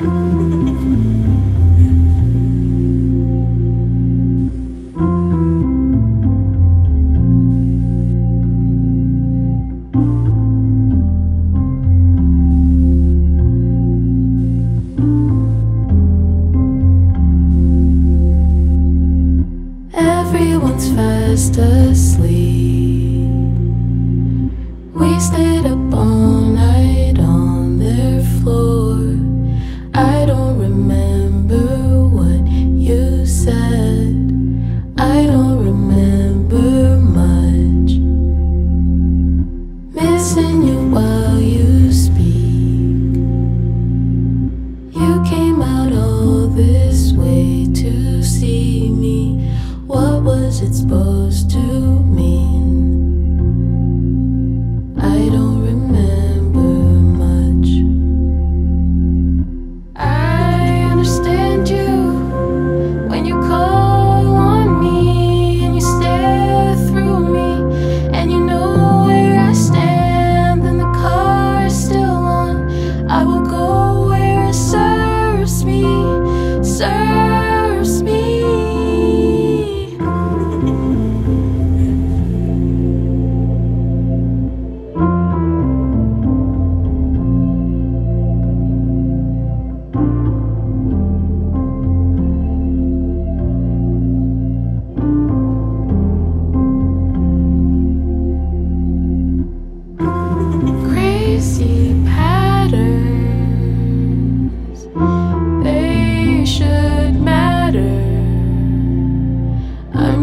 Everyone's fast asleep. We stayed up bit.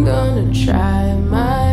gonna try my